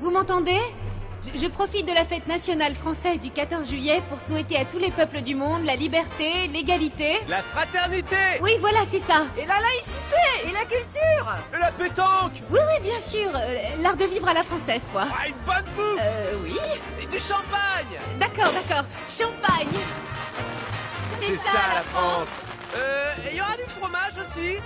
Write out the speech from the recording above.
Vous m'entendez? Je, profite de la fête nationale française du 14 juillet pour souhaiter à tous les peuples du monde la liberté, l'égalité. La fraternité Oui, voilà, c'est ça. Et la laïcité Et la culture Et la pétanque Oui, oui, bien sûr. Euh, l'art de vivre à la française, quoi. Ah, une bonne bouffe Euh, oui. Et du champagne D'accord, d'accord. Champagne. C'est ça la France Euh, et il y aura du fromage aussi